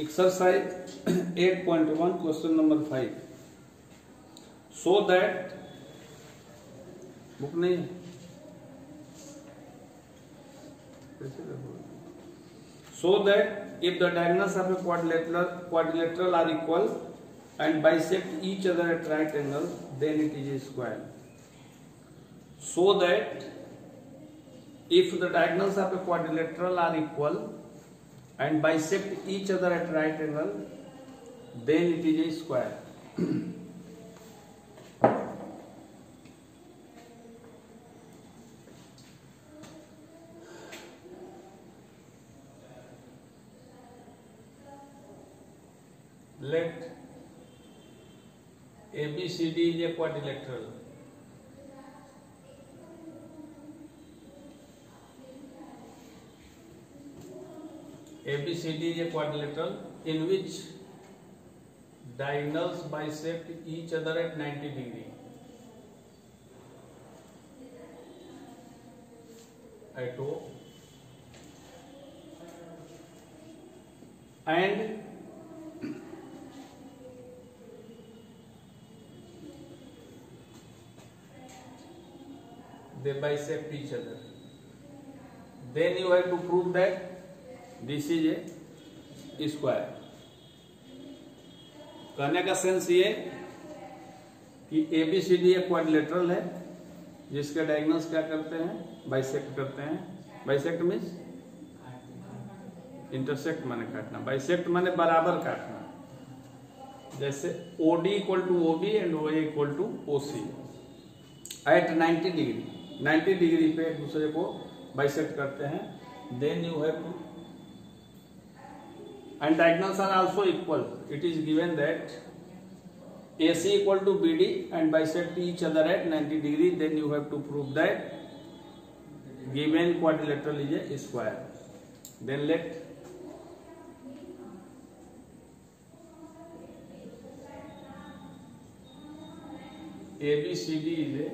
exercise 8.1 question number 5 so that book नहीं so that if the diagonals of a quadrilateral quadrilateral are equal and bisect each other at right angle then it is a square so that if the diagonals of a quadrilateral are equal and bisect each other at right angle then it is a square let ABCD is a quadrilateral ABCD is a quadrilateral in which diagonals bisect each other at 90 degree. At O and they bisect each other. Then you have to prove that this is a square कहने का sense ये कि A B C D एक quadrilateral है जिसके diagonals क्या करते हैं बाइसेक्ट करते हैं बाइसेक्ट मीन्स इंटरसेक्ट माने काटना बाइसेक्ट माने बराबर काटना जैसे OD equal to O B and O equal to O C at 90 degree 90 degree पे एक दूसरे को बाइसेक्ट करते हैं then you have to and diagonals are also equal it is given that AC equal to BD and bisect each other at 90 degree then you have to prove that given quadrilateral is a square then let ABCD is a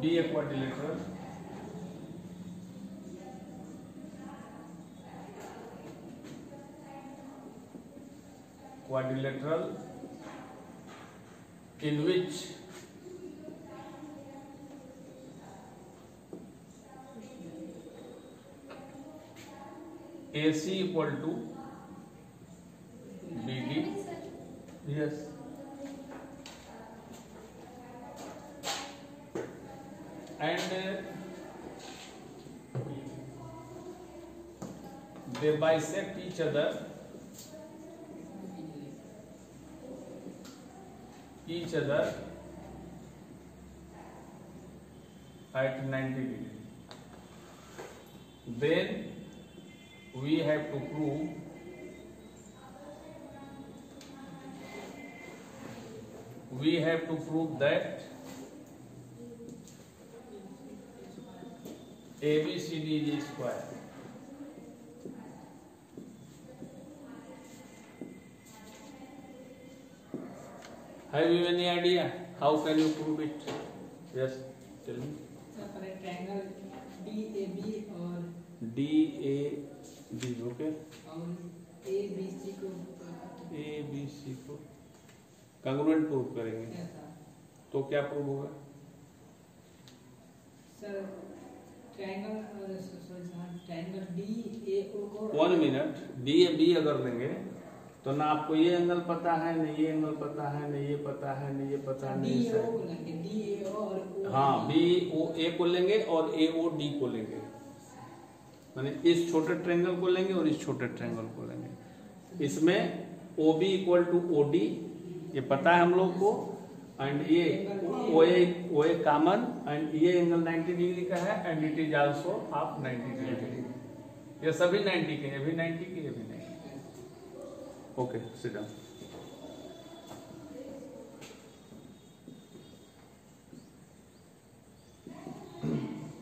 be a quadrilateral quadrilateral in which AC equal to BD. Yes. And they bisect each other each other at 90 degree then we have to prove we have to prove that ABCD is square Have you any idea? How can you prove it? Yes, tell me. Sir, for a triangle DAB और DAB okay. और ABC को ABC को congruent prove करेंगे. Yes, sir. तो क्या prove होगा? Sir, triangle sorry, triangle DAO को. One minute. DAB अगर लेंगे तो ना आपको ये एंगल पता है ना ये एंगल पता है ना ये पता है ना ये पता है नहीं सर हाँ बी ओ ए को लेंगे और ए ओ डी को लेंगे मैंने इस छोटे ट्रेंगल को लेंगे और इस छोटे ट्रेंगल को लेंगे इसमें O B equal to O D ये पता है हम लोग को एंड ये O A O A common and ये एंगल 90 डिग्री का है एंड इट इज ऑल्सो आप 90 डिग्री ये सभी 90 के ये भी 90 के ये भी 90 Okay, sit down.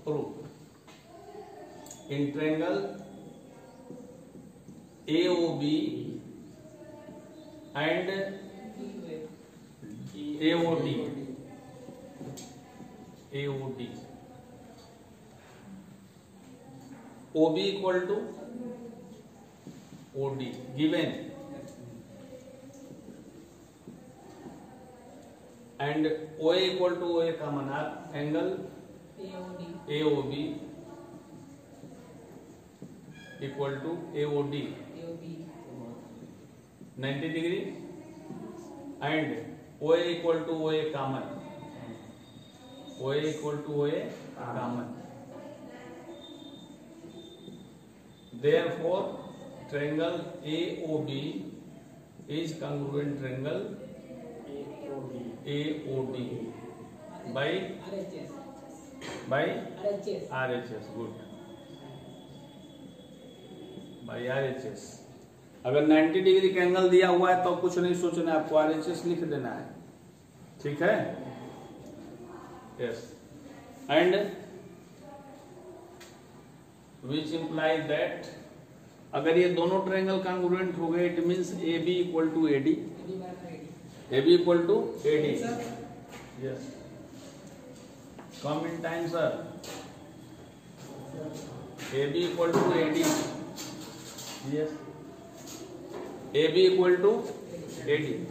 Proof. In triangle AOB and AOD. AOD. OB equal to OD given and OA equal to OA common R, angle AOB equal to AOD 90 degree and OA equal to OA common, OA equal to OA common. Therefore, triangle AOB is congruent triangle A O D by by R H S good by R H S अगर 90 degree का angle दिया हुआ है तो कुछ नहीं सोचना है आपको आर एच एस लिख देना है ठीक है yes and which imply that अगर ये दोनों ट्रायंगल कॉन्ग्रुएंट हो गए it means A B equal to A D AB equal to AD. Yes. Come in time, sir. AB equal to AD. Yes. AB equal to AD.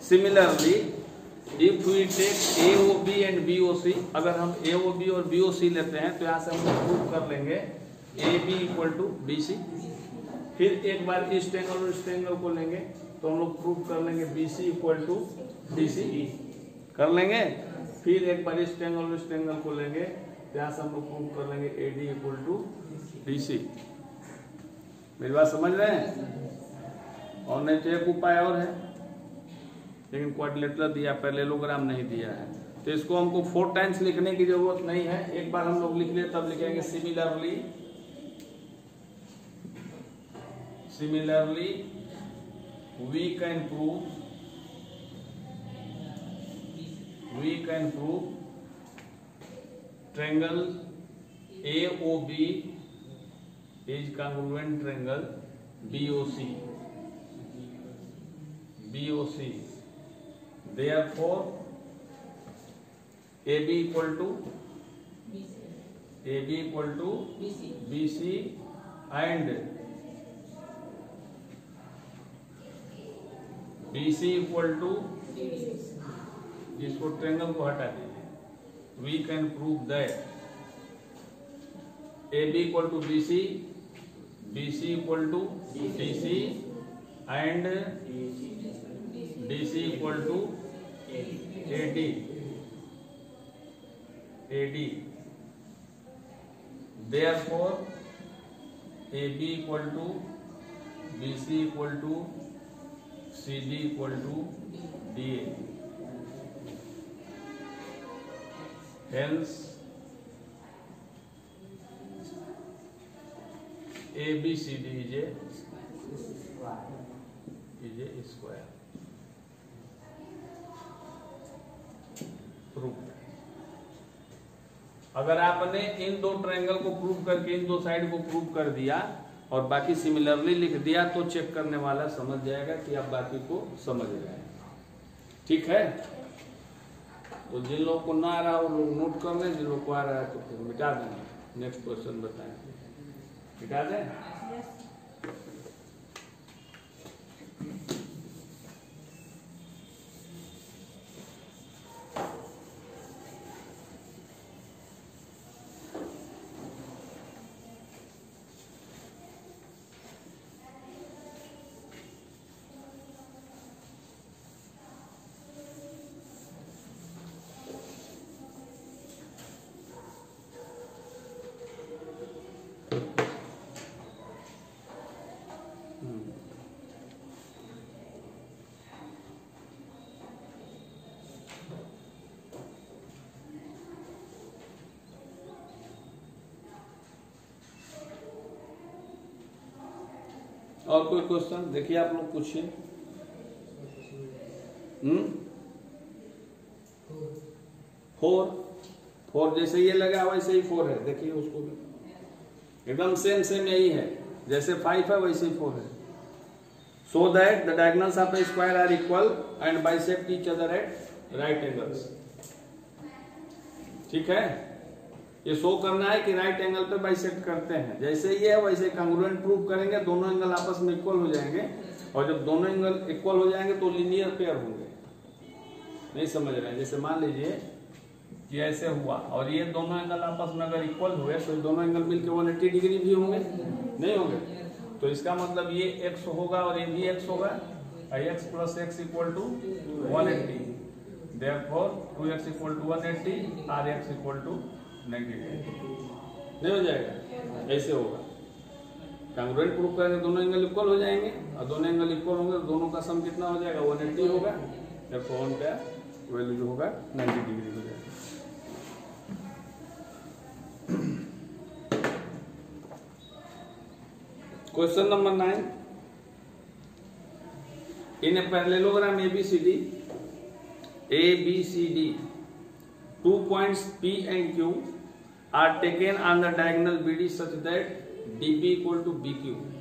Similarly, if we take AOB and BOC, अगर हम AOB और BOC लेते हैं तो यहाँ से हम prove कर लेंगे AB इक्वल टू BC फिर एक बार इस ट्रेंगल और इस ट्रेंगल को लेंगे तो हम लोग प्रूव कर लेंगे B C equal to D C E कर लेंगे फिर एक बार इस ट्रेंगल इस ट्रेंगल को लेंगे यहाँ से हम लोग प्रूव कर लेंगे A D equal to D C मेरी बात समझ रहे हैं और नहीं तो एक उपाय और है लेकिन क्वाड्रिलेटरल दिया पैरेललोग्राम नहीं दिया है तो इसको हमको फोर टाइम्स लिखने की जरूरत नहीं है एक बार हम लोग लिख लिए तब लिखेंगे similarly similarly we can prove we can prove triangle AOB is congruent triangle BOC BOC therefore AB equal to bc AB equal to BC, BC and B C equal to जिसको ट्रेंगल को हटा दीजिए we can prove that A B equal to B C B C equal to D C and D C equal to A D A D therefore A B equal to B C equal to C D equal to D hence A B C D is a is a square proof अगर आपने इन दो triangle को proof करके इन दो side को proof कर दिया और बाकी सिमिलरली लिख दिया तो चेक करने वाला समझ जाएगा कि आप बाकी को समझ रहे हैं ठीक है तो जिन लोगों को ना आ रहा वो लोग नोट कर लें जिन लोगों को आ रहा है तो फिर मिटा देंगे नेक्स्ट क्वेश्चन बताएं मिटा दें और कोई क्वेश्चन देखिए आप लोग पूछिए हम्म फोर फोर जैसे ये लगा वैसे ही फोर है देखिए उसको भी एकदम सेम सेम यही है जैसे फाइव है वैसे ही फोर है so that the diagonals of square are equal and bisect each other at right angles ठीक है ये शो करना है कि राइट एंगल पे बाइसेक्ट करते हैं जैसे ये है वैसे कंग्रुएंट प्रूव करेंगे दोनों एंगल आपस में इक्वल हो जाएंगे और जब दोनों एंगल इक्वल हो जाएंगे तो लीनियर पेयर होंगे नहीं समझ रहे हैं जैसे मान लीजिए कि ऐसे हुआ और ये दोनों एंगल आपस में अगर इक्वल हुए तो दोनों एंगल मिलकर 180 डिग्री भी होंगे नहीं होंगे तो इसका मतलब ये एक्स होगा और ये भी एक्स होगा x plus x equal to one eighty therefore two x equal to one eighty or x equal to ninety नहीं हो जाएगा ऐसे होगा कॉन्ग्रेंट प्रूफ करेंगे तो दोनों एंगल इक्वल हो जाएंगे और दोनों एंगल इक्वल होंगे तो दोनों का सम कितना हो जाएगा वन एट्टी होगा या फोन का वैल्यू जो होगा नाइन्टी डिग्री हो जाएगा question number nine in a parallelogram A B C D A B C D two points P and Q are taken on the diagonal BD such that DP equal to BQ.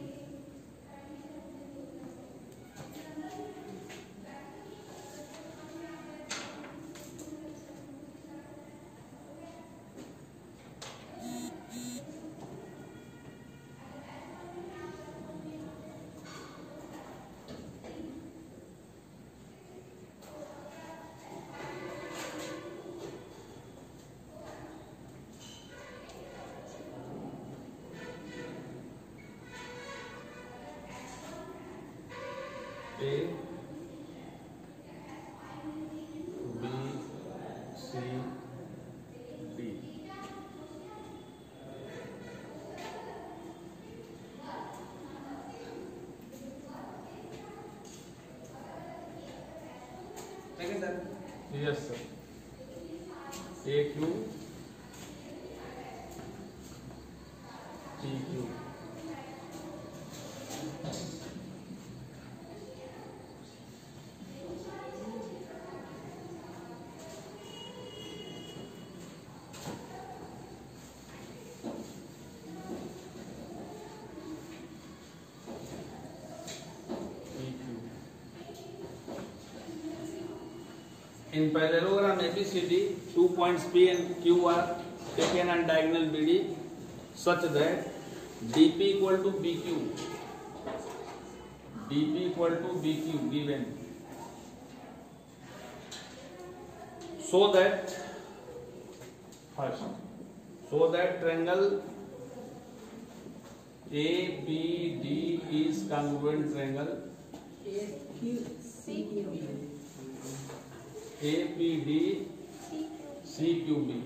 In parallelogram ABCD, two points P and Q are taken on diagonal BD such that DP equal to BQ. DP equal to BQ given. So that first, so that triangle ABD is congruent triangle AQCQ. APB CQB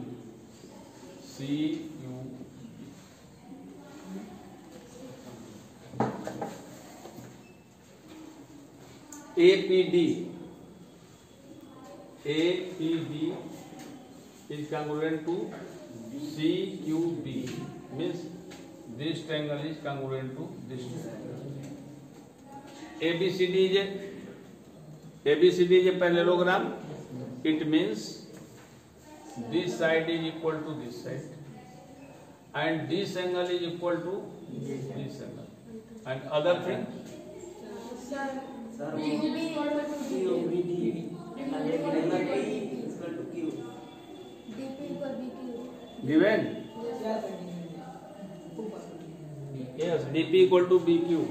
APD is congruent to CQB, means this triangle is congruent to this triangle. ABCD is a parallelogram. it means this side is equal to this side and this angle is equal to this angle and other thing given yes dp equal to bq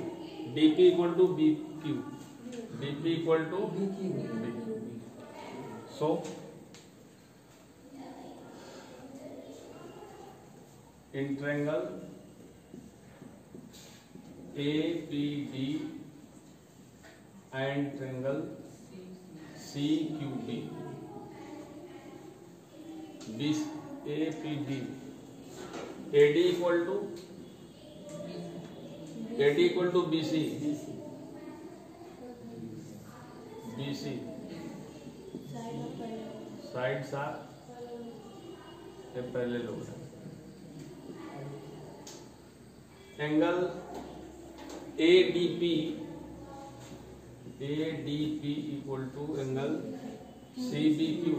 dp equal to bq dp equal to bq so in triangle APD and triangle CQD this APD AD equal to AD equal to BC BC sides are a parallelogram. Angle ADP equal to angle CBQ.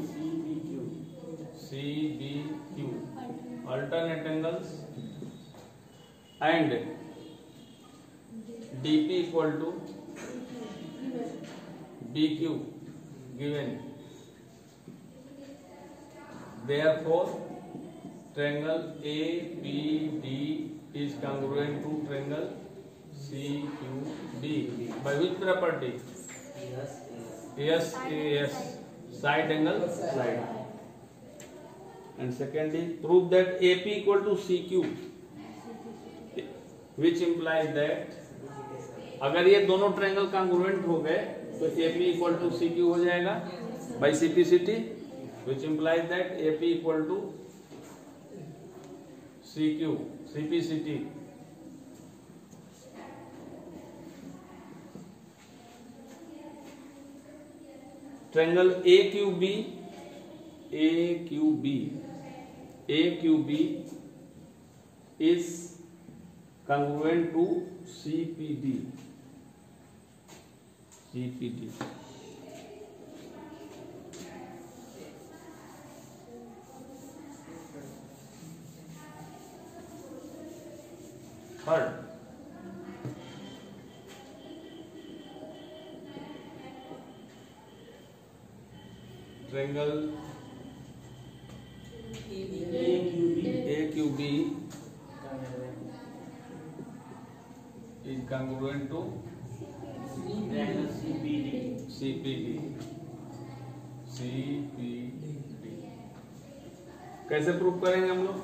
Alternate angles and DP equal to BQ given. therefore triangle abd is congruent to triangle cqd by which property yes yes yes side angle side and second is prove that ap equal to cq which implies that अगर ये दोनों triangle congruent हो गए तो A P equal to C Q हो जाएगा by C P C T which implies that AP equal to CQ, CPCT. Triangle AQB, AQB, AQB is congruent to CPD, CPD. कैसे prove करेंगे हम लोग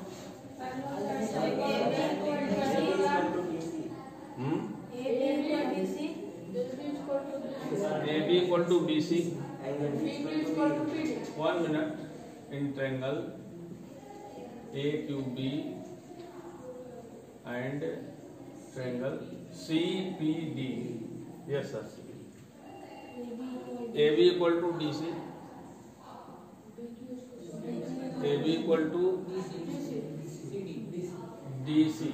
A B equal to B C one minute in triangle A Q B and triangle C P D yes sir A B equal to D C equal to D C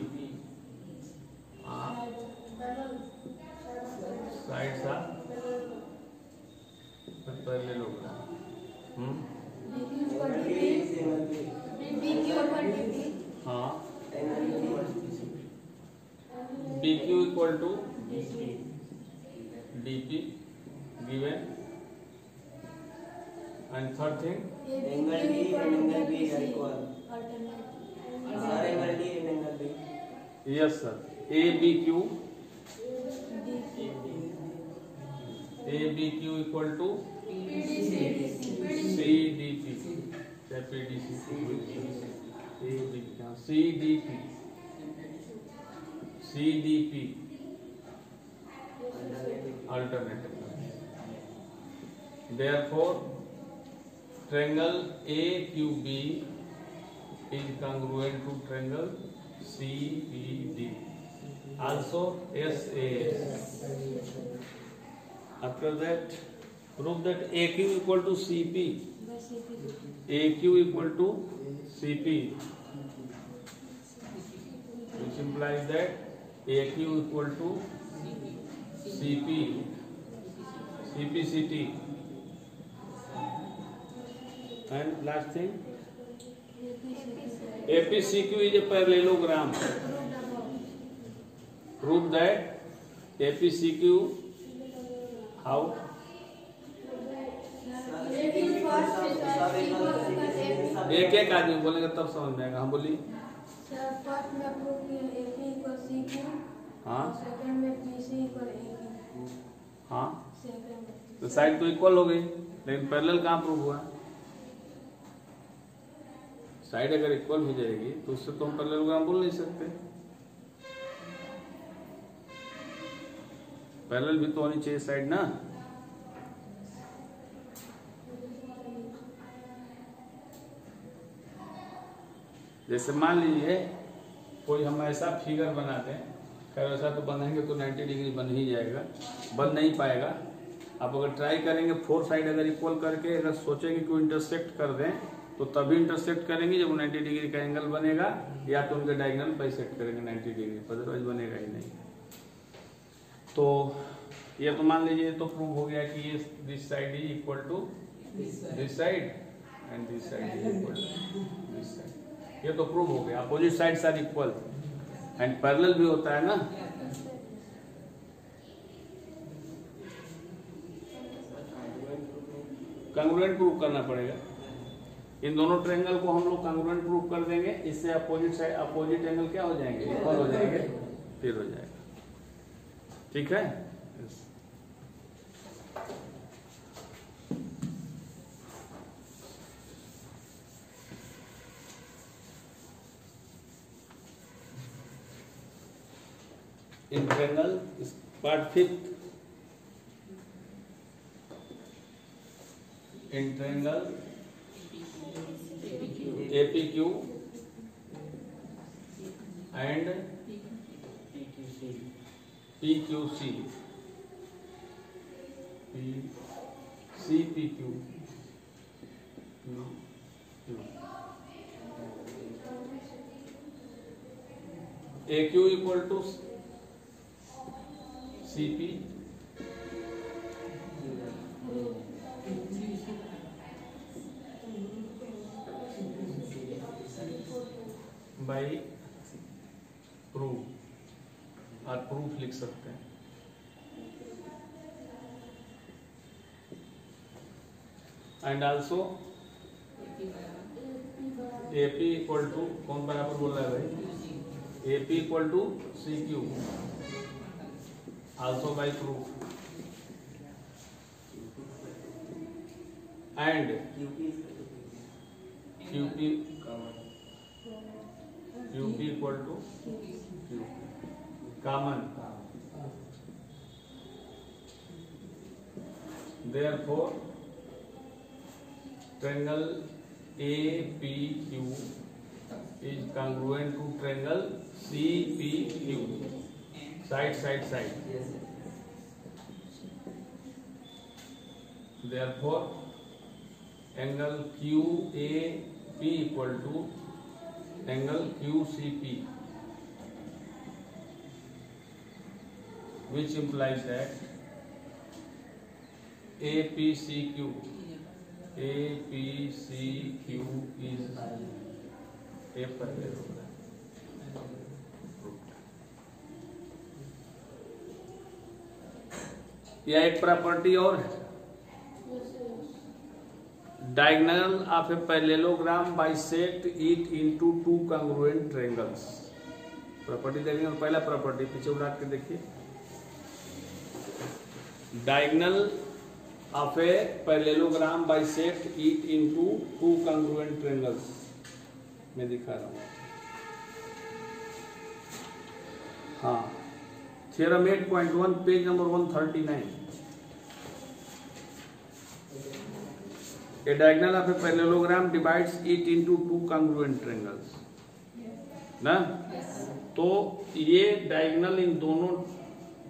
side सा पहले लोग हाँ B Q equal to D P given And third thing? Angle D and angle B are equal. Sir, angle D and angle B. Yes, sir. ABQ. ABQ equal to CDP. CDP. CDP. CDP. alternate Therefore. Triangle AQB is congruent to triangle CBD. Also SAS. After that, prove that AQ equal to CP. AQ equal to CP, which implies that AQ equal to CP. CPCT. And last thing? APCQ is a parallelogram. Prove that APCQ how एक एक आदमी बोलेंगे तब समझ में आएगा हम हाँ, बोली हाँ हाँ तो साइड तो इक्वल हो गई लेकिन पैरेलल कहाँ प्रूव हुआ साइड अगर इक्वल हो जाएगी तो उससे तो हम पैरेललोग्राम बोल नहीं सकते पैरेलल भी तो होनी चाहिए साइड ना जैसे मान लीजिए कोई हम ऐसा फिगर बनाते हैं खैर ऐसा तो बनाएंगे तो 90 डिग्री बन ही जाएगा बन नहीं पाएगा आप अगर ट्राई करेंगे फोर साइड अगर इक्वल करके अगर सोचेंगे कि इंटरसेक्ट कर दें तो तभी इंटरसेक्ट करेंगे जब 90 डिग्री का एंगल बनेगा या तो उनके डायगनल पर सेट करेंगे 90 डिग्री पर अदरवाइज बनेगा ही नहीं तो ये तो मान लीजिए तो प्रूव हो गया कि ये this side is equal to this side and this side is equal this side ये तो प्रूव हो गया opposite side are equal and parallel भी होता है ना कंग्रुएंट प्रूव करना पड़ेगा इन दोनों ट्रेंगल को हम लोग कॉन्ग्रुएंट प्रूफ कर देंगे इससे अपोजिट साइड अपोजिट एंगल क्या हो जाएंगे इक्वल हो जाएंगे फिर हो जाएगा ठीक है in triangle part fifth in triangle AP Q and P Q C P C P Q A Q equal to C P by proof और प्रूफ लिख सकते हैं and also AP equal to कौन बराबर बोल रहा है भाई AP equal to C Q also by proof and QP Q P equal to Q common therefore triangle APQ is congruent to triangle CPQ side side side therefore angle QAP equal to angle Q QCP, which implies है A P C Q A P C Q is a पर यह एक property और है diagonal a parallelogram by set it in to two congruent triangles property देखेंगे पहला property पीछे उठा के देखिए diagonal of a parallelogram by set it in to congruent triangles मैं दिखा रहा हूं हाँ theorem one page number one thirty nine a diagonal of a parallelogram divides it into two congruent triangles ना तो ये डायगनल इन दोनों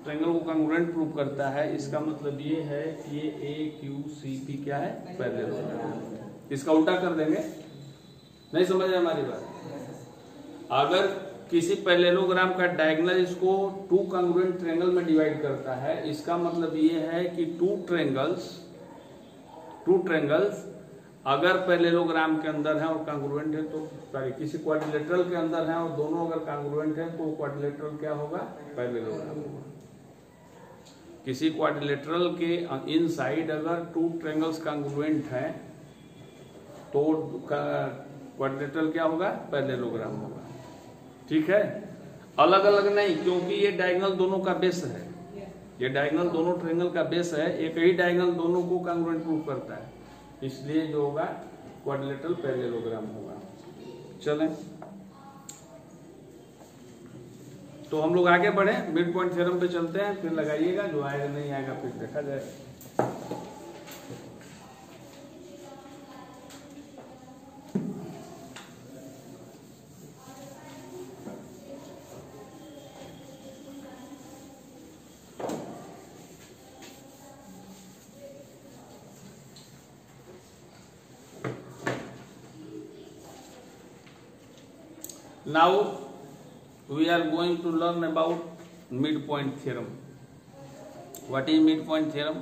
ट्रेंगल को कॉन्ग्रुएंट प्रूव करता है इसका मतलब ये है कि ये ए क्यू सी पी क्या है पैरेलल इसका उल्टा कर देंगे नहीं समझ आए हमारी बात अगर किसी पैरेलोग्राम का डायगनल इसको टू कॉन्ग्रुएंट ट्रेंगल में डिवाइड करता है इसका मतलब ये है कि टू ट्रेंगल्स टू ट्रेंगल्स अगर पहले राम के अंदर है और कांग्रुएंट है तो सॉरी किसी क्वाड्रिलेटरल के अंदर है और दोनों अगर कांग्रुएंट है तो क्वाड्रिलेटरल क्या होगा पैरेलोग्राम होगा किसी क्वाड्रिलेटरल के इन साइड अगर टू ट्रेंगल्स कांग्रुएंट है तो क्वाड्रिलेटरल क्या होगा राम होगा ठीक है अलग अलग नहीं क्योंकि ये डायगनल दोनों का बेस है ये डायगनल दोनों ट्रेंगल का बेस है एक ही डायगनल दोनों को कांग्रेंट प्रूफ करता है इसलिए जो होगा क्वाड्रिलेटरल पैरेललोग्राम होगा चलें तो हम लोग आगे बढ़े मिड पॉइंट थ्योरम पे चलते हैं फिर लगाइएगा जो आएगा नहीं आएगा फिर देखा जाएगा now we are going to learn about midpoint theorem what is midpoint theorem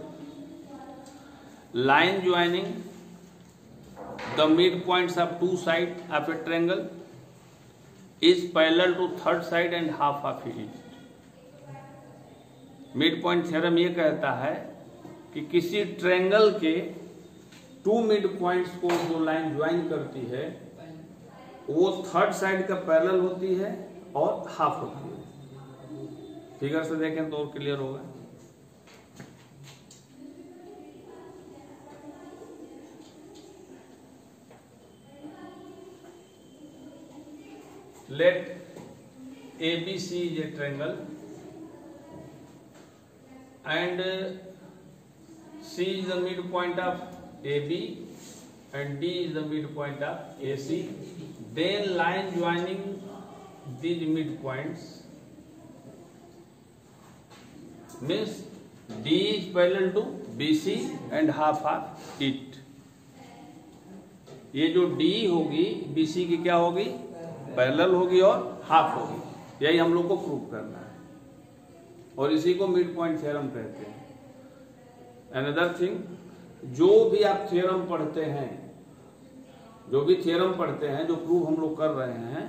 line joining the midpoints of two side of a triangle is parallel to third side and half of it midpoint theorem ये कहता है कि किसी triangle के two midpoints को जो line join करती है वो थर्ड साइड का पैरल होती है और हाफ होती है फिगर से देखें तो और क्लियर होगा let A B C is a triangle and C is the mid point of A B and D is the mid point of A C then line joining these midpoints means D is parallel to BC and half are it ये जो D होगी BC की क्या होगी parallel होगी और half होगी यही हम लोग को प्रूव करना है और इसी को मिड पॉइंट थ्योरम कहते हैं एनदर थिंग जो भी आप थ्योरम पढ़ते हैं जो भी थियरम पढ़ते हैं जो प्रूव हम लोग कर रहे हैं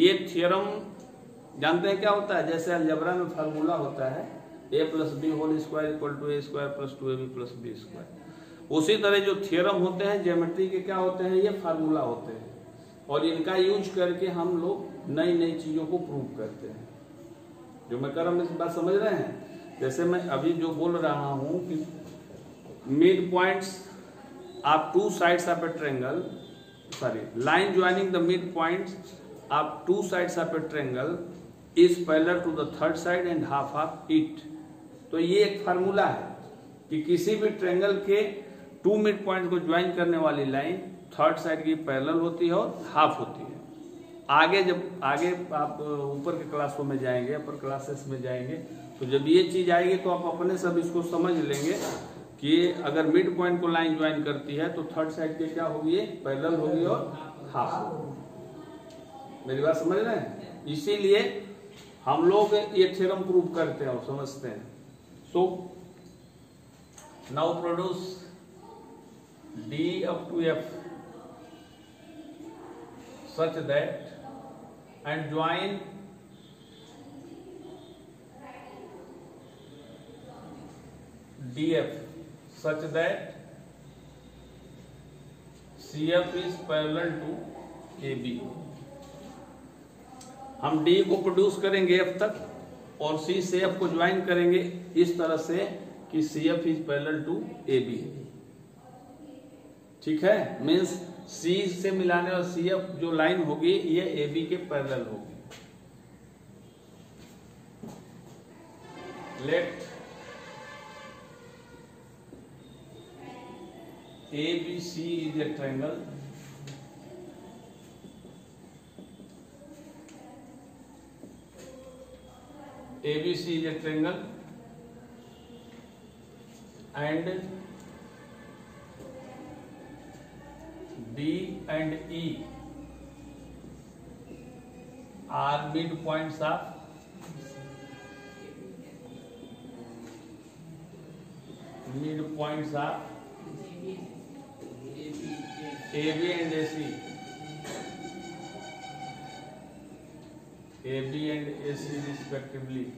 ये थियरम जानते हैं क्या होता है जैसे अलजबरा में फार्मूला होता है A plus B whole square equal to A square plus two A B plus B square उसी तरह जो थियरम होते हैं जियोमेट्री के क्या होते हैं ये फार्मूला होते हैं और इनका यूज करके हम लोग नई नई चीज़ों को प्रूव करते हैं जो मैं कर रहा हूँ बात समझ रहे हैं जैसे मैं अभी जो बोल रहा हूँ कि मिड पॉइंट्स आप two sides of a triangle sorry line joining the mid point of two sides of a triangle is parallel to the third side and half of it तो ये एक फार्मूला है कि किसी भी ट्रेंगल के two mid point को join करने वाली लाइन थर्ड साइड की पैरेलल होती है और हाफ होती है आगे जब आगे आप ऊपर के क्लासों में जाएंगे अपर क्लासेस में जाएंगे तो जब ये चीज आएगी तो आप अपने सब इसको समझ लेंगे कि अगर मिड पॉइंट को लाइन ज्वाइन करती है तो थर्ड साइड के क्या होगी पैदल होगी और हाफ होगी मेरी बात समझ रहे हैं इसीलिए हम लोग ये थ्योरम प्रूव करते हैं और समझते हैं so now produce D up to F such that and join D F such that CF is parallel to AB हम D को प्रोड्यूस करेंगे F तक और C से F को ज्वाइन करेंगे इस तरह से कि C F is parallel to A B ठीक है मींस C से मिलाने और एफ जो लाइन होगी ये बी के पैरल होगी let ABC is a triangle ABC is a triangle and D and E are midpoints of midpoints of AB and AC. AB and AC respectively.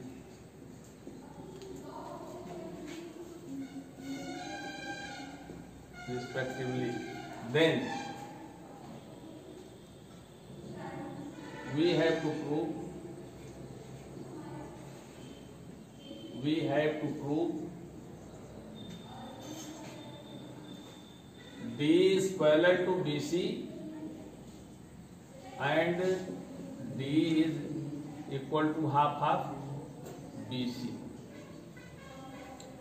respectively then we have to prove parallel to BC and D is equal to half half BC.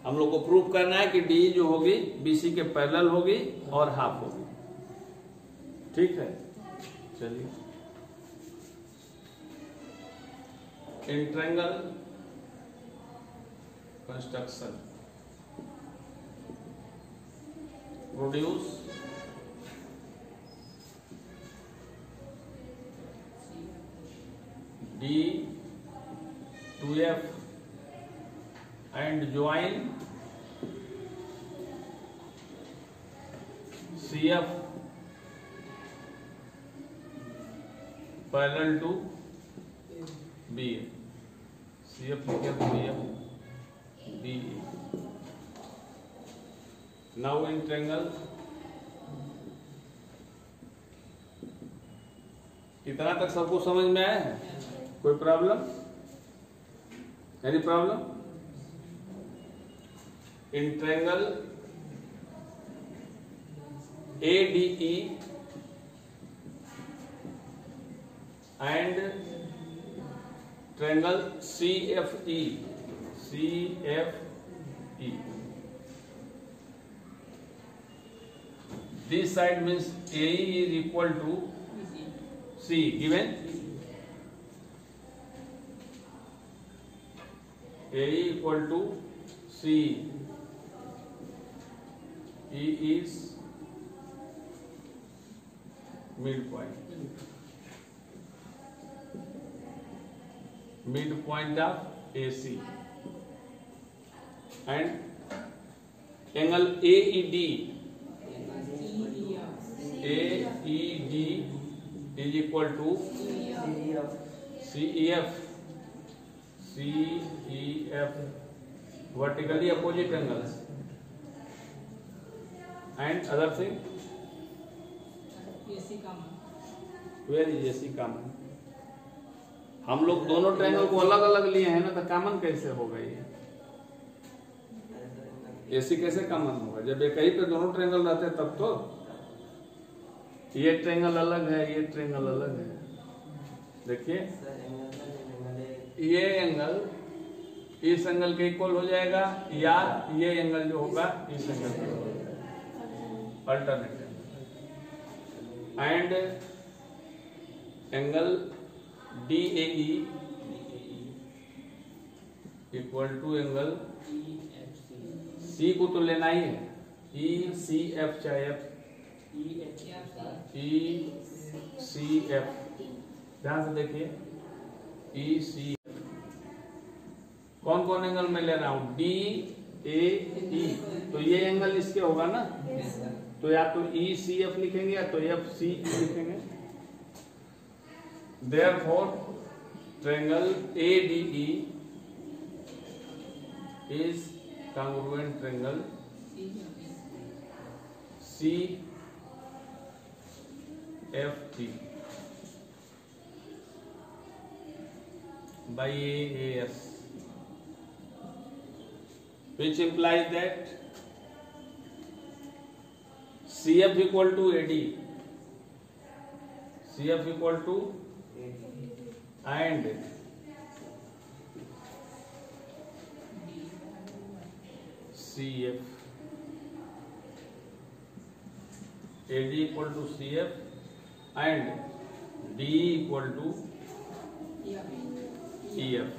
हम लोग को prove करना है कि D जो होगी BC के parallel होगी और हाफ होगी ठीक है चलिए in triangle construction produce D to F and join C F parallel to B A C F लिखे B F B A now in triangle इतना तक सबको समझ में आया है कोई problem any problem in triangle A D E and triangle C F E C F E this side means A is equal to C given A equal to C. E is midpoint. Midpoint of AC and angle AED. AED is equal to CEF. C E F vertically opposite angles and other thing where is where is AC हम लोग दोनों triangle को अलग अलग लिए हैं ना तो कॉमन कैसे होगा ये एसी कैसे कॉमन होगा जब एक ही पे दोनों ट्रायंगल रहते हैं तब तो ये ट्रायंगल अलग है ये ट्रायंगल अलग है देखिए ये एंगल इस एंगल के इक्वल हो जाएगा या ये एंगल जो होगा इस एंगल के alternate and angle D A equal to angle C को तो लेना ही है ई सी एफ चाहे ई सी एफ ध्यान से देखिए ई e सी कौन कौन एंगल में ले रहा हूँ डी ए ई तो ये एंगल इसके होगा ना तो या तो ई सी एफ लिखेंगे या तो एफ सी e लिखेंगे therefore triangle A D E is F T by A S which implies that CF equal to AD. CF equal to and CF AD equal to CF and D equal to EF.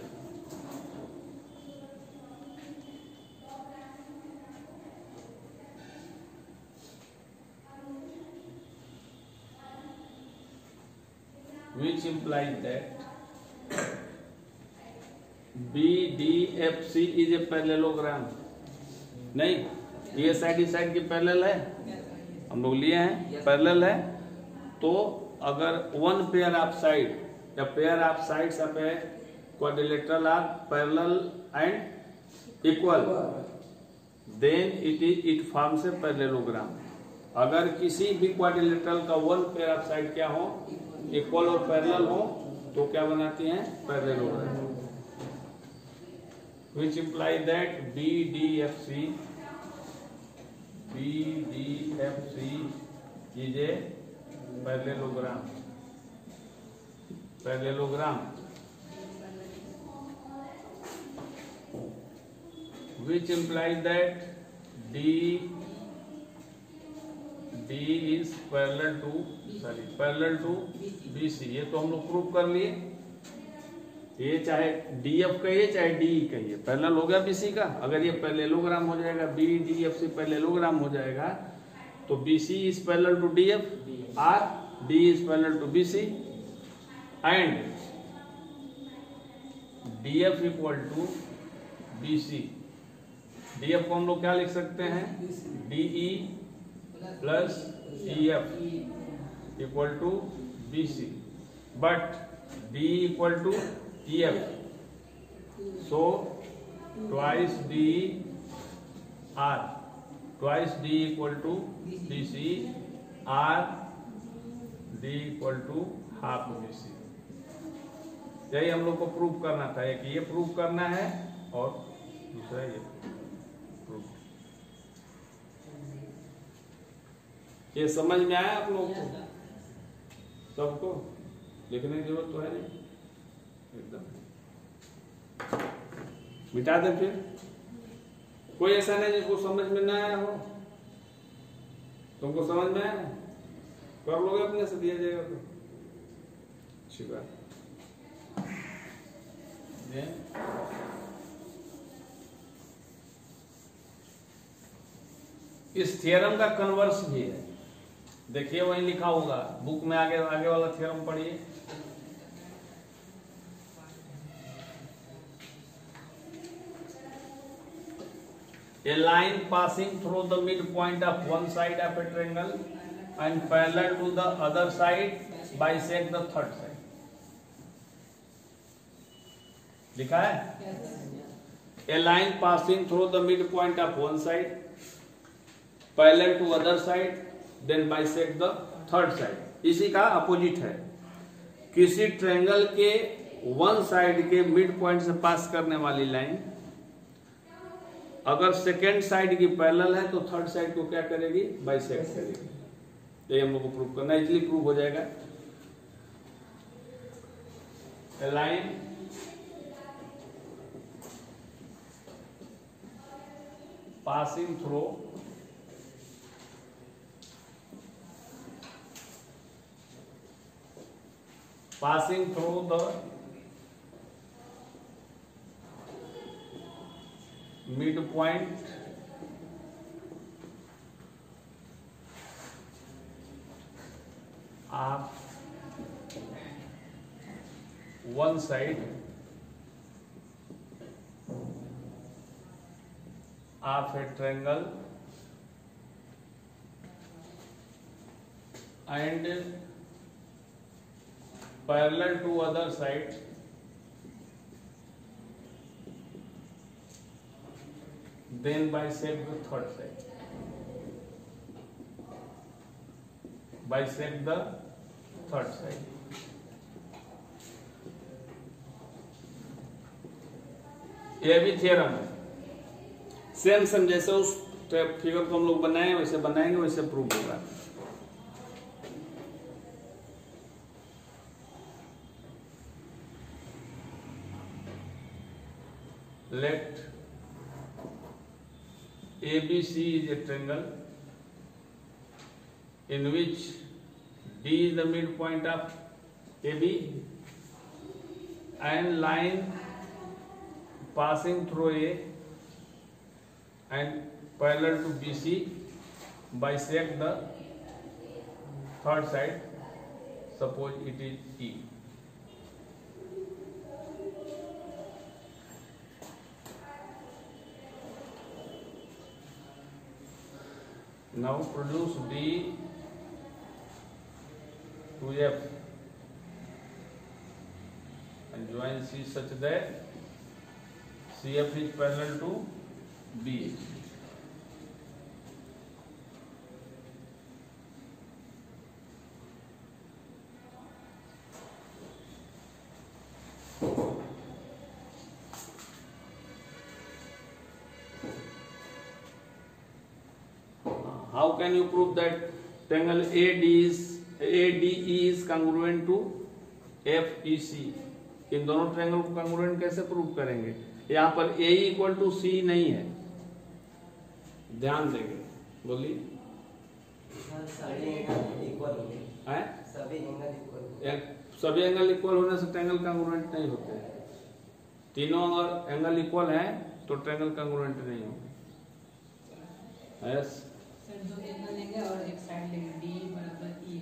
which implies that BDFC is a parallelogram नहीं ये side इस side की parallel है हम लोग लिए हैं parallel है तो अगर वन पेयर ऑफ साइड या pair of side of a quadrilateral are parallel and equal then it is it forms a parallelogram अगर किसी भी क्वाड्रिलेटरल का वन पेयर ऑफ साइड क्या हो इक्वल और पैरेलल हो तो क्या बनाती है parallel order which imply that B D F C B D F C is a parallelogram parallelogram which imply that D B is parallel to sorry parallel to B C ये तो हम लोग prove कर लिए ये चाहे D F कहिए चाहे डी ई e कहिए पैरल हो गया बी सी का अगर ये पैरेललोग्राम हो जाएगा बी डी एफ से पैरेललोग्राम हो जाएगा तो B C is parallel to D F or D is parallel to B C and D F equal to B C D F को हम लोग क्या लिख सकते हैं D E e plus E F equal to B C but D equal to E F so twice D or twice D equal to B C or D equal to half B C यही हम लोग को proof करना था एक ये proof करना है और दूसरा ये ये समझ में आया आप लोग को सबको लिखने की जरूरत तो है नहीं एकदम मिटा दे फिर कोई ऐसा नहीं जिसको समझ में ना आया हो तुमको समझ में आया कर लोगे अपने से दिया जाएगा तो अच्छी बात इस थ्योरम का कन्वर्स भी है देखिए वही लिखा होगा बुक में आगे आगे वाला थ्योरम पढ़िए a line passing through the mid point of one side of a triangle and parallel to the other side by से थर्ड साइड लिखा है a line passing through the mid point of one side parallel to other side then bisect the third side इसी का opposite है किसी triangle के one side के mid point से पास करने वाली लाइन अगर सेकेंड साइड की पैरल है तो थर्ड साइड को क्या करेगी बाइसेक्ट करेगी ये हम लोग को प्रूव करना इजली प्रूव हो जाएगा line passing through passing through the midpoint of one side of a triangle and parallel to other sides then bisect the third side bisect the third side ये भी थियरम है same समझे से उस figure को हम लोग बनाए वैसे बनाएंगे वैसे प्रूव होगा let ABC is a triangle in which D is the midpoint of AB and line passing through A and parallel to BC bisect the third side suppose it is E now produce B 2F and join C such that CF is parallel to BH. can you prove that triangle AD is AD e is congruent to FEC? इन दोनों triangle को congruent कैसे prove करेंगे यहां पर A equal to C नहीं है ध्यान देंगे बोलिए सभी एंगल इक्वल होने से ट्रायंगल कंग्रुएंट नहीं होते तीनों अगर एंगल इक्वल है तो ट्रायंगल कंग्रुएंट नहीं होंगे यस दो एंगल लेंगे और एक साइड लेंगे बराबर e.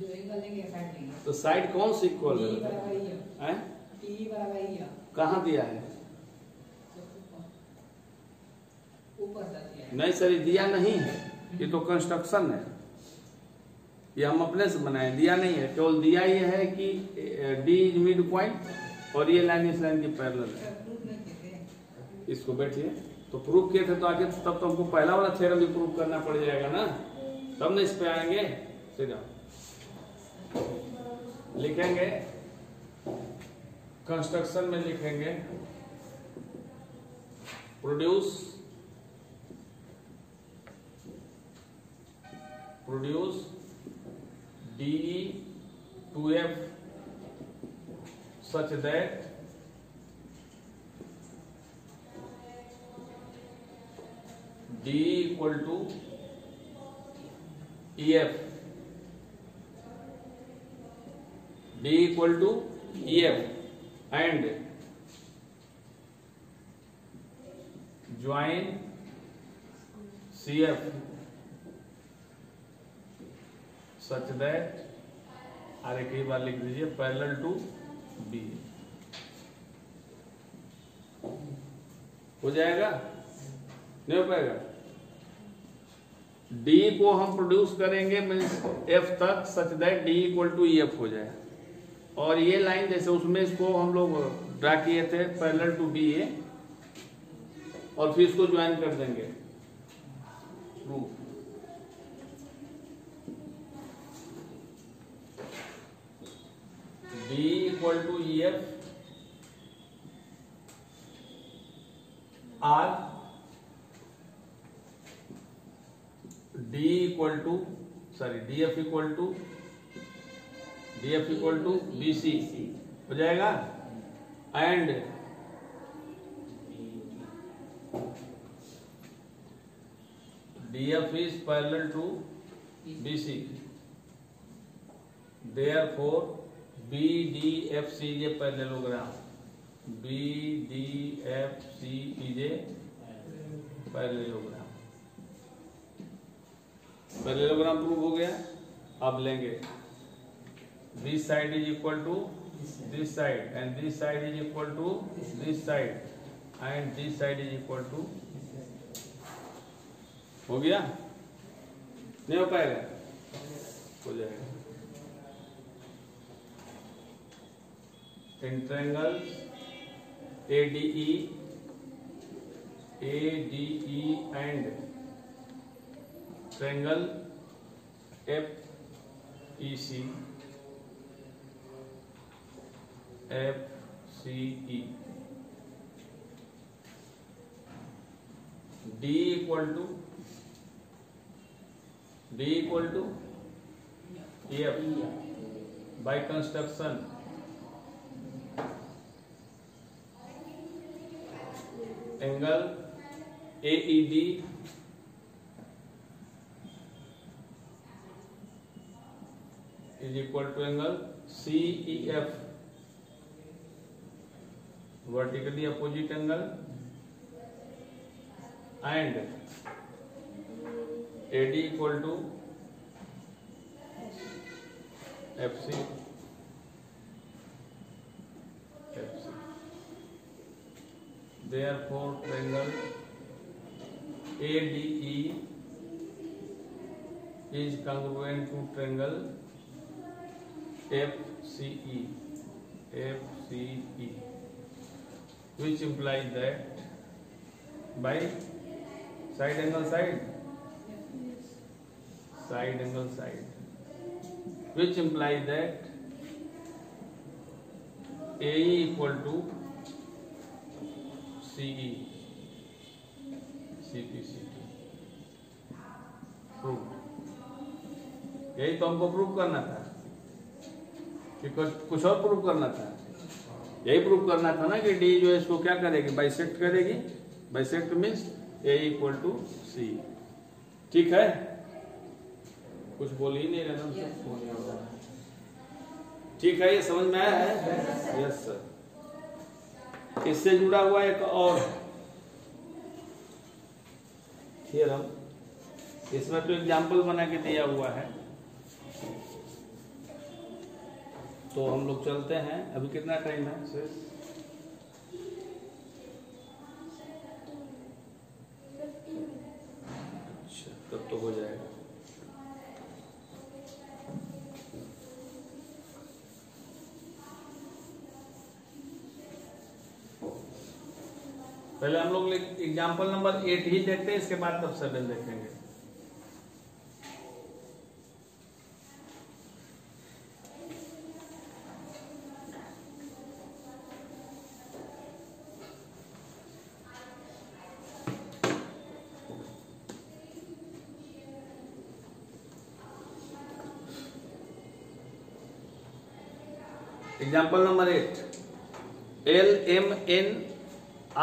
दो एंगल लेंगे साइड लेंगे तो साइड कौन सी इक्वल है टी बराबर e. e. दिया है तो ऊपर नहीं सर ये दिया नहीं है ये तो कंस्ट्रक्शन है ये हम अपने से बनाए दिया नहीं है केवल दिया ये है कि डी इज मिड पॉइंट और ये लाइन इस लाइन की पैरल है इसको बैठिए तो प्रूफ किए थे तो आगे तो तब तो हमको पहला वाला थ्योरम भी करना पड़ जाएगा ना तब ना इस पे आएंगे सीधा लिखेंगे कंस्ट्रक्शन में लिखेंगे produce produce D to F such that D equal to E F D equal to E F and join C F such that अरे कई बार लिख दीजिए पैरेलल टू बी हो जाएगा नहीं हो पाएगा डी को हम प्रोड्यूस करेंगे मीन्स एफ तक such that D equal to E F हो जाए और ये लाइन जैसे उसमें इसको हम लोग ड्रा किए थे पैरेलल टू बी ए और फिर इसको ज्वाइन कर देंगे D equal to E F are D equal to sorry D F equal to D F equal to B C हो जाएगा and D F is parallel to B C therefore B D F C J A B D F C is a parallelogram parallelogram prove हो गया अब लेंगे this side is equal to this side and this side is equal to this side and this side is equal to हो गया नहीं हो पाएगा हो जाएगा since triangle A D E A D E and triangle FEC FCE, D equal to F. By construction, angle AED is equal to angle CEF, vertically opposite angle, and AD equal to FC. Therefore, triangle ADE is congruent to triangle F C E F C E which implies that by side angle side side angle side which implies that AE equal to CE CPCT proved यही तो हमको prove करना था कि कुछ कुछ और prove करना था यही प्रूव करना था ना कि डी जो है इसको क्या करेगी बाइसेक्ट करेगी bisect means A equal to C ठीक है कुछ बोल ही नहीं रहना ठीक है ये समझ में आया है यस सर इससे जुड़ा हुआ एक और थियरम इसमें तो एग्जाम्पल बना के दिया हुआ है तो हम लोग चलते हैं अभी कितना टाइम है सर अच्छा तब तो हो जाएगा पहले हम लोग एग्जाम्पल नंबर एट ही देखते हैं इसके बाद तब सेवन देखेंगे example number eight L M N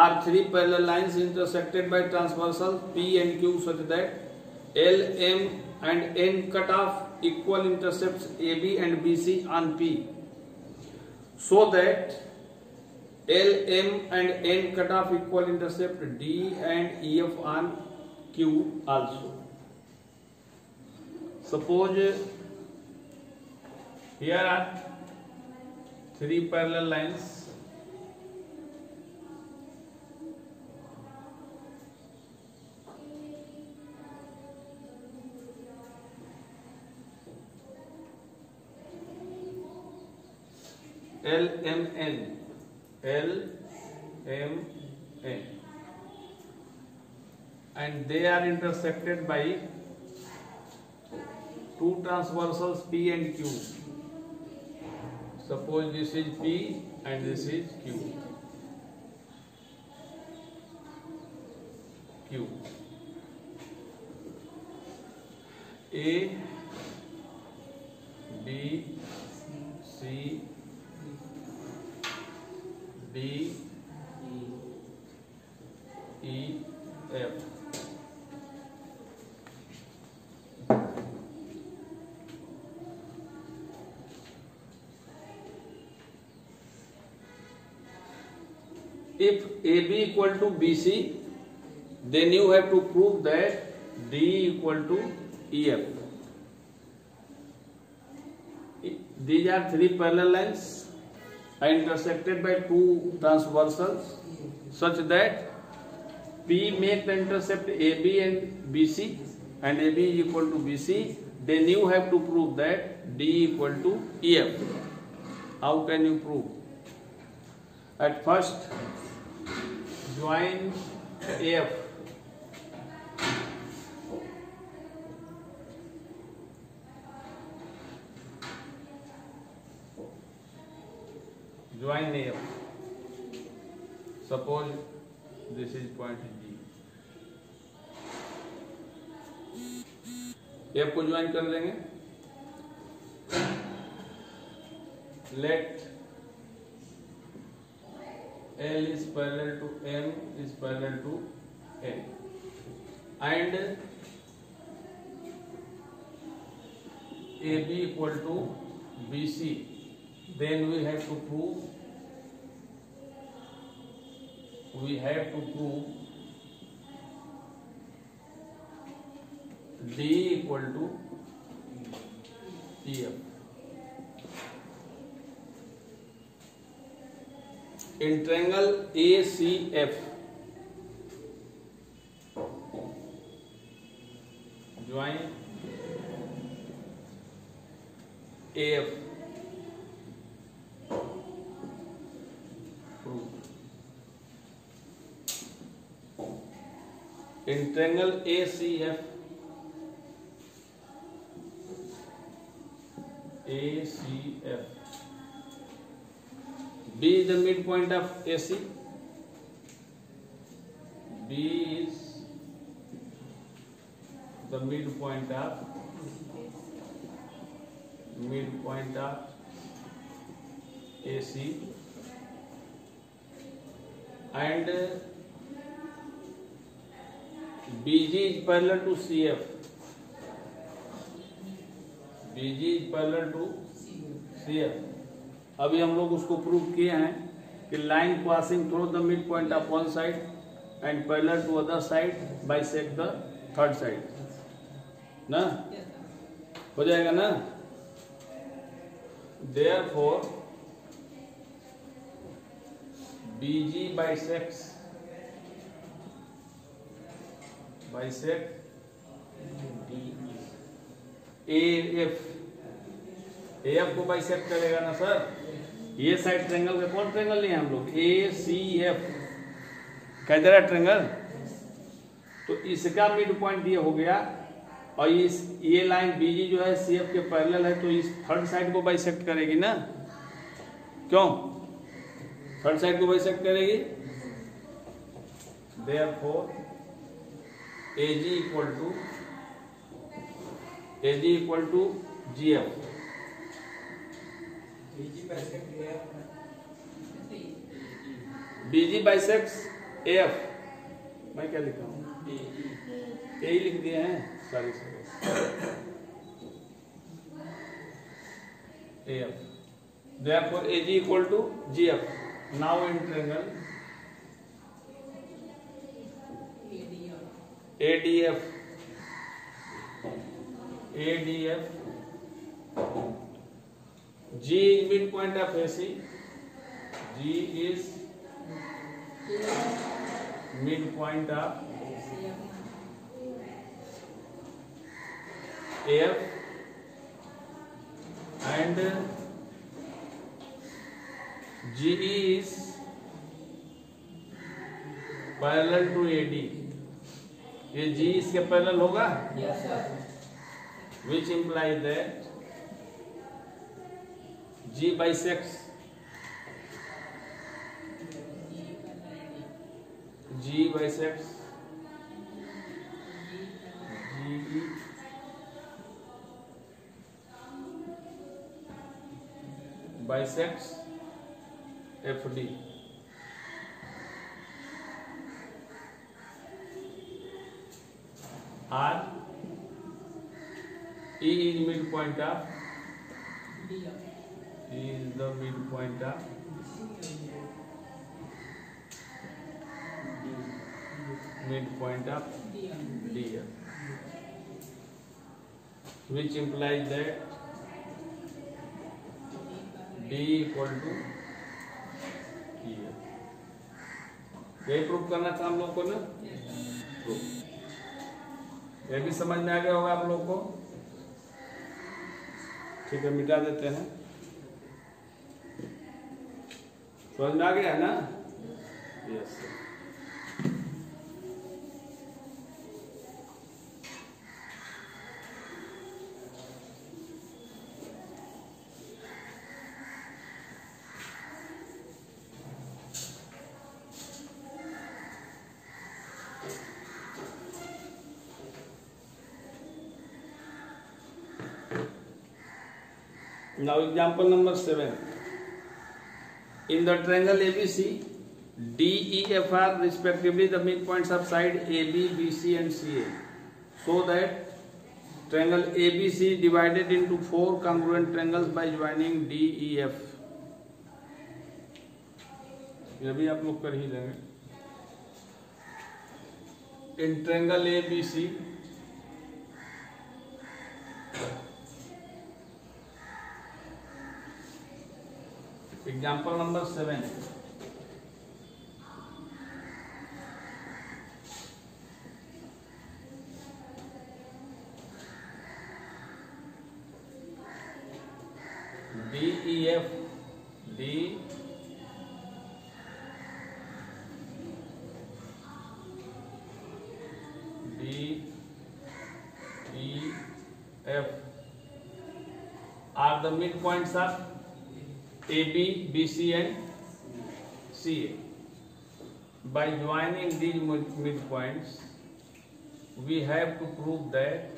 are three parallel lines intersected by transversal P and Q such that L M and n cut off equal intercepts AB and BC on P so that LM and N cut off equal intercept D and EF on Q also. Suppose here are three parallel lines L M N L M N and they are intersected by two transversals P and Q suppose this is p and this is q q a b c d e f if AB equal to BC then you have to prove that D equal to EF. These are three parallel lines are intersected by two transversals such that P make the intercept AB and BC and AB equal to BC then you have to prove that D equal to EF. How can you prove? At first join F join AF. Suppose this is point G. F को join कर लेंगे let L is parallel to M is parallel to N and AB equal to BC then we have to prove we have to prove D equal to PF in A C F join F in A C F A C F B is the midpoint of AC. B is the midpoint of midpoint of AC and BG is parallel to CF. BG is parallel to CF. अभी हम लोग उसको prove किए हैं कि line passing through the mid point of one side and parallel to other side bisect the third side ना हो जाएगा ना therefore B bisects bisect D F A F को बाई करेगा ना सर ये साइड ट्रेंगल का कौन ट्रेंगल लिया हम लोग ए सी एफ कह दे रहा है ट्रेंगल तो इसका मिड पॉइंट ये हो गया और इस ये लाइन बीजी जो है सी एफ के पैरल है तो इस थर्ड साइड को बाइसेक्ट करेगी ना क्यों थर्ड साइड को बाइसेक्ट करेगी therefore A G equal to A G equal to G F BG bisects F मैं क्या e. लिख हूँ ए लिख दिए हैं सॉरी सॉरी एफ देखो A G equal to G F now in triangle A D F A D F G is midpoint of AC. G is midpoint of F and GE is parallel to AD ये जी इसके parallel होगा which implies that G bisects, G bisects, G bisects FD. R, E is midpoint of of dm which implies that d equal to यही e. Proof करना था हम लोग को ना प्रूव ये भी समझ में आ गया होगा आप लोग को ठीक है मिटा देते हैं समझ में आ गया है ना yes yes, now example number seven in the triangle ABC D E F are respectively the point of side A B B C and C A so that triangle A B C divided into four congruent triangles by joining D E F ये भी आप लोग कर ही लेंगे in triangle A B C Example number 7. D E F are the midpoints of AB, BC and CA. By joining these midpoints, we have to prove that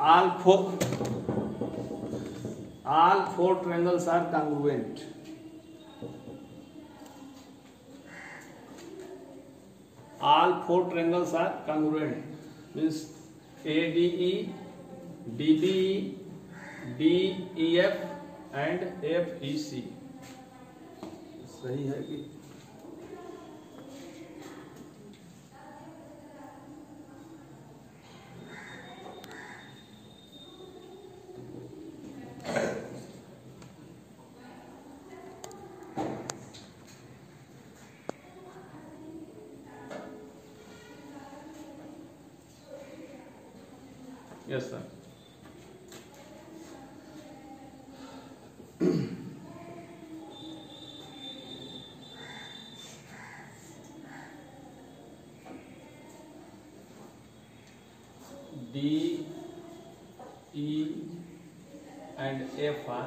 all four triangles are congruent. All four triangles are congruent, means ADE, DB D E F and F E C सही है कि yes sir D E and F are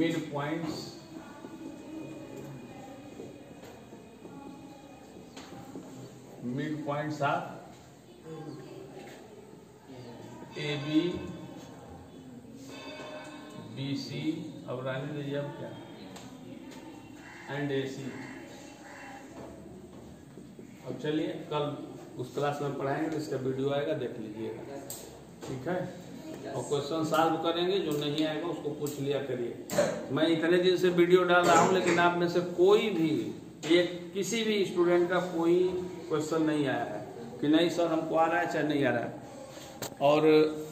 mid points mid points are A B B C अब रानी रही अब क्या and A C चलिए कल उस क्लास में पढ़ाएंगे तो इसका वीडियो आएगा देख लीजिएगा ठीक है और क्वेश्चन सॉल्व करेंगे जो नहीं आएगा उसको पूछ लिया करिए मैं इतने दिन से वीडियो डाल रहा हूँ लेकिन आप में से कोई भी एक किसी भी स्टूडेंट का कोई क्वेश्चन नहीं आया है कि नहीं सर हमको आ रहा है चाहे नहीं आ रहा है और